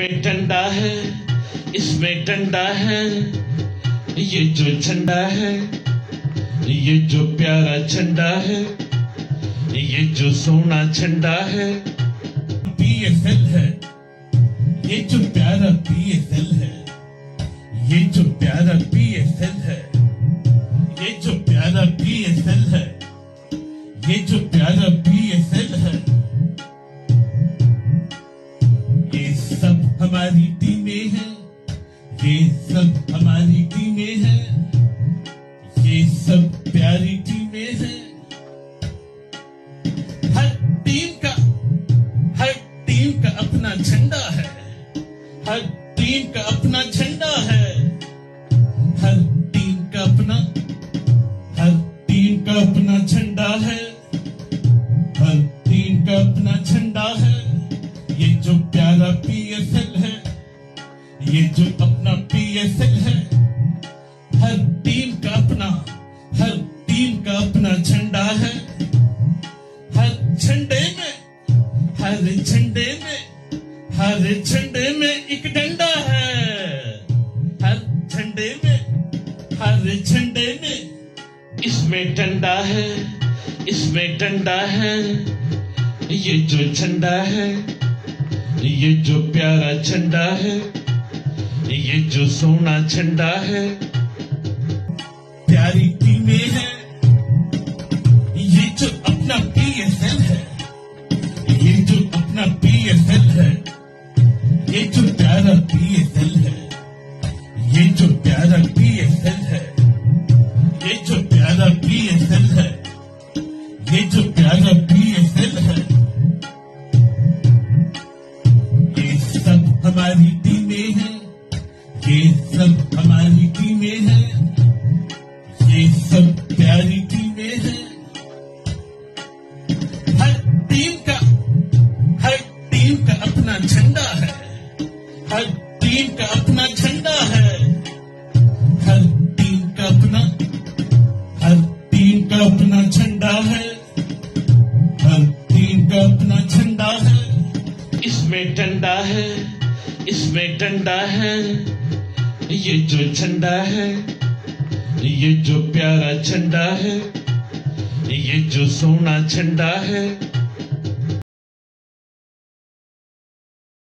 इसमें डंडा है, इसमें डंडा है, ये जो झंडा है, ये जो प्यारा झंडा है, ये जो सोना झंडा है। पीएसएल है, ये जो प्यारा पीएसएल है, ये जो प्यारा पीएसएल है, ये जो प्यारा पीएसएल है, ये जो प्यारा पीएसएल हमारी टीमें हैं। ये सब हमारी टीमें हैं। ये सब प्यारी टीमें हैं। हर टीम का, हर टीम का अपना झंडा है। हर टीम का अपना झंडा है। हर टीम का अपना, हर टीम का अपना झंडा है। हर टीम का अपना झंडा है। ये जो प्यारा पीएसएल है ये जो अपना पीएसएल है, हर टीम का अपना, हर टीम का अपना झंडा है। हर झंडे में, हर झंडे में, हर झंडे में एक डंडा है। हर झंडे में, हर झंडे में इसमें डंडा है, इसमें डंडा है। ये जो झंडा है, ये जो प्यारा झंडा है ये जो सोना झंडा है। प्यारी टीमें हैं। ये जो अपना पीएसएल है, ये जो अपना पीएसएल है, ये जो प्यारा पीएसएल है, ये जो प्यारा पीएसएल है, ये जो प्यारा पीएसएल है, ये जो प्यारा पीएसएल है। टीमें हैं। ये सब प्यारी टीमें हैं। हर टीम का, हर टीम का अपना झंडा है। हर टीम का अपना झंडा है। हर टीम का अपना, हर टीम का अपना झंडा है। हर टीम का अपना झंडा है। इसमें डंडा है, इसमें डंडा है। ये जो झंडा है ये जो प्यारा झंडा है ये जो सोना झंडा है